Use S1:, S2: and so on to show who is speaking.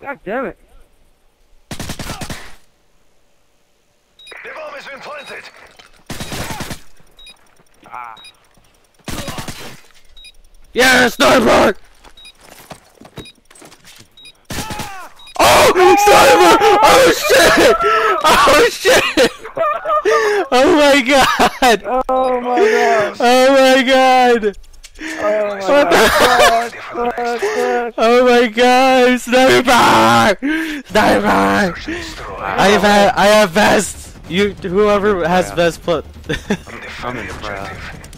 S1: God damn it.
S2: The bomb has been planted.
S1: Ah.
S3: Yeah, sniper! Oh, sniper! Oh shit! Oh shit! Oh my god!
S1: Oh my god.
S3: Oh my god!
S1: Oh my
S3: What the-
S1: god. Fuck, fuck.
S3: Oh my god! Sniper! Sniper! I have I have vest. You whoever has
S4: Yeah.
S3: vest put.
S2: Defend the
S4: bro.
S2: objective.